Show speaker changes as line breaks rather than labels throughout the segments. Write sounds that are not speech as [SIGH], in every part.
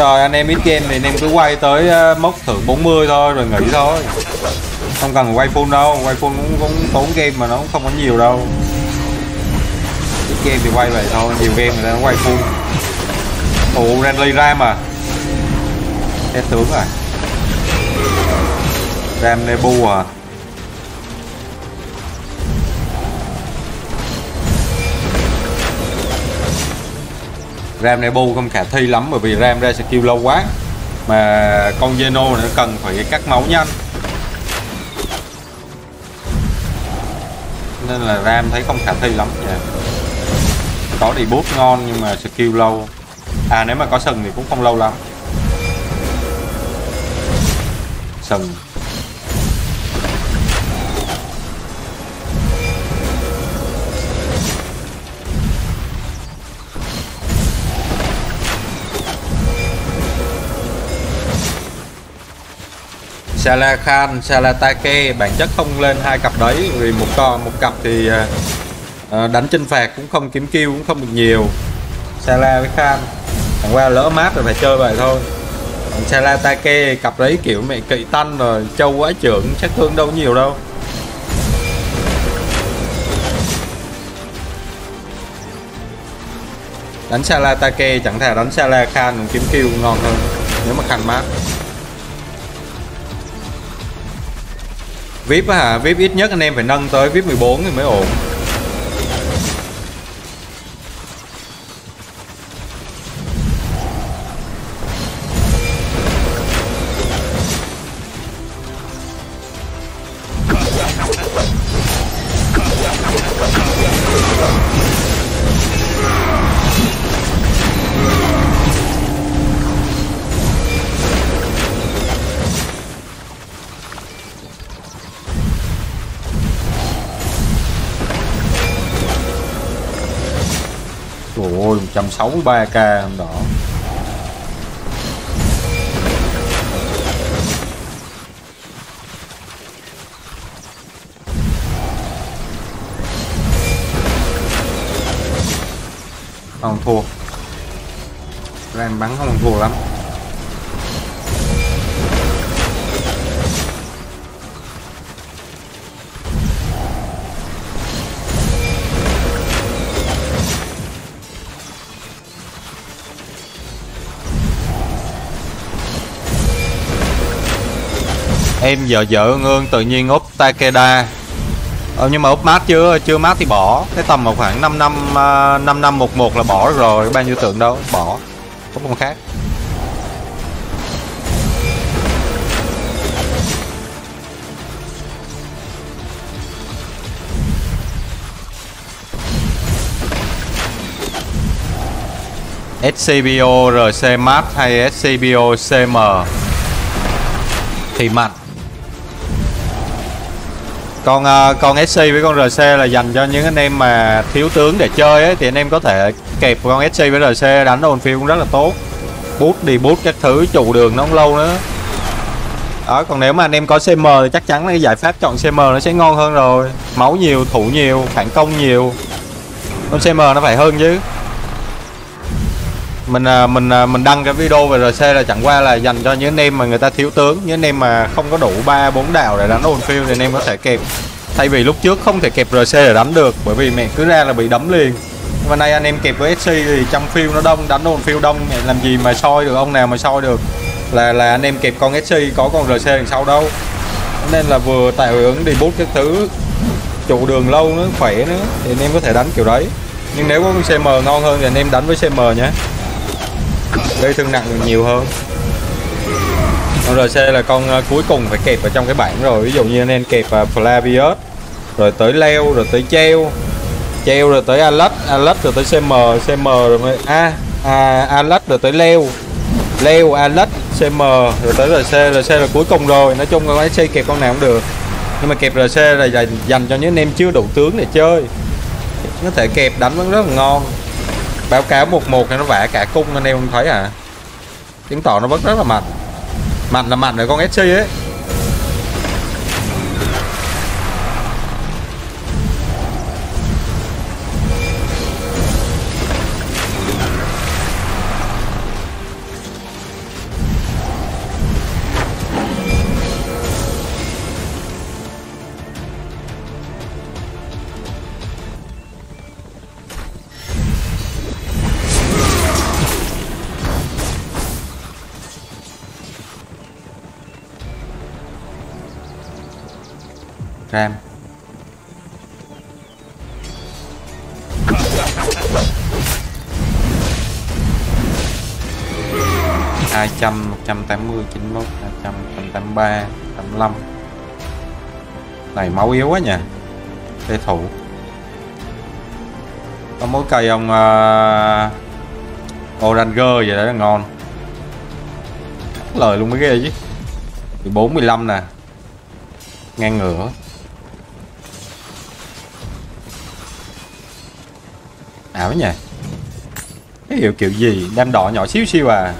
rồi anh em ít game thì anh em cứ quay tới ờ, mốc thưởng 40 thôi rồi nghỉ thôi. Không cần quay full đâu quay full cũng, cũng tốn game mà nó cũng không có nhiều đâu. Ít game thì quay vậy thôi nhiều game người ta quay full. Ồ Renly ra à hết tướng rồi. Ram Nebu à. Ram Nebu không khả thi lắm, bởi vì Ram ra skill lâu quá. Mà con Zeno nó cần phải cắt máu nhanh. Nên là Ram thấy không khả thi lắm yeah. có đi boost ngon nhưng mà skill lâu. À nếu mà có sừng thì cũng không lâu lắm. Sừng. Salakhan, Salatake, bản chất không lên hai cặp đấy vì một con một cặp thì uh, đánh chinh phạt cũng không kiếm kill cũng không được nhiều. Sala với Khan thằng qua lỡ mát rồi phải chơi vậy thôi. Còn Salatake cặp đấy kiểu mẹ kỵ tanh rồi châu quá trưởng chắc thương đâu nhiều đâu. Đánh Salatake chẳng thà đánh Salakhan kiếm kill ngon hơn nếu mà Khan mát. VIP á hả? VIP ít nhất anh em phải nâng tới VIP 14 thì mới ổn 163k hôm đó. Không thua. Ram bắn không thua lắm. Em vợ vợ ngương tự nhiên úp Takeda. Ờ, nhưng mà úp mát chưa? Chưa mát thì bỏ. Cái tầm một khoảng 5 năm uh, 5 ờ, năm một một là bỏ rồi. Bao nhiêu tượng đâu? Bỏ. Có con khác. SCBO RC Mát hay SCBO CM thì mạnh con uh, à, con SC với con RC là dành cho những anh em mà thiếu tướng để chơi ấy, thì anh em có thể kẹp con SC với RC đánh đồn phiêu cũng rất là tốt. Bút đi bút các thứ trụ đường nó không lâu nữa. Đó còn nếu mà anh em có CM thì chắc chắn là cái giải pháp chọn CM nó sẽ ngon hơn rồi. Máu nhiều thủ nhiều phản công nhiều. Con CM nó phải hơn chứ mình à, mình à, mình đăng cái video về RC là chẳng qua là dành cho những anh em mà người ta thiếu tướng, những anh em mà không có đủ ba, bốn đạo để đánh on field thì anh em có thể kẹp. Thay vì lúc trước không thể kẹp RC để đánh được, bởi vì mẹ cứ ra là bị đấm liền. Và nay anh em kẹp với SC thì trong field nó đông, đánh on field đông, mẹ làm gì mà soi được, ông nào mà soi được. Là là anh em kẹp con SC có con RC đằng sau đâu. Nên là vừa tạo ứng đi bút các thứ, trụ đường lâu nữa, khỏe nữa, thì anh em có thể đánh kiểu đấy. Nhưng nếu có con CM ngon hơn thì anh em đánh với CM nhé gây thương nặng được nhiều hơn. Con RC là con uh, cuối cùng phải kẹp ở trong cái bảng rồi. Ví dụ như anh em kẹp uh, Flavius rồi tới leo rồi tới treo treo rồi tới Alex Alex rồi tới CM CM rồi mới a à, à Alex rồi tới leo. Leo Alex CM rồi tới RC RC là cuối cùng rồi. Nói chung là con SC kẹp con nào cũng được. Nhưng mà kẹp RC là dành, dành cho những anh em chưa đủ tướng để chơi. Có thể kẹp đánh vẫn rất là ngon. Báo cáo một một nó vả cả cung anh em không thấy à? Chứng tỏ nó vẫn rất là mạnh mạnh là mạnh rồi con SC ấy. Ram. Hai trăm một trăm tám mươi chín mốt hai trăm trăm tám ba tám năm này máu yếu quá nhỉ. Tê thủ. Có mỗi cây ông uh, Oranger vậy đó là ngon lời luôn mới ghê chứ. 14 15 nè. Ngang ngửa. Ảo nhỉ cái hiệu kiểu gì? Đam đỏ nhỏ xíu xíu à.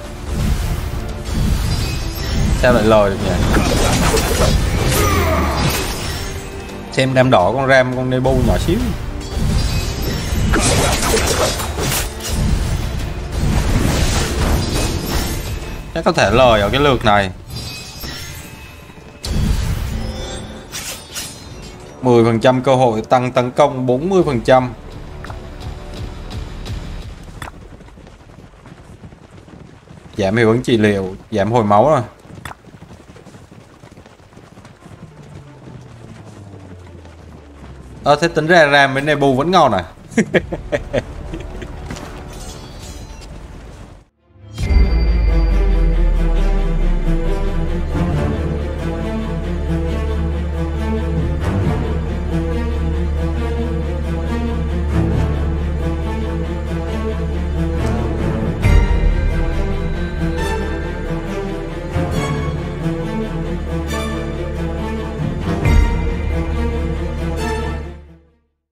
Sao lại lời được nhỉ? Xem đam đỏ con ram, con nebu nhỏ xíu. Chắc có thể lời ở cái lượt này. 10% cơ hội tăng tấn công 40% Giảm hiệu ứng trị liệu, Giảm hồi máu rồi. Ờ thế tính ra ram với Nebu vẫn ngon à? [LAUGHS]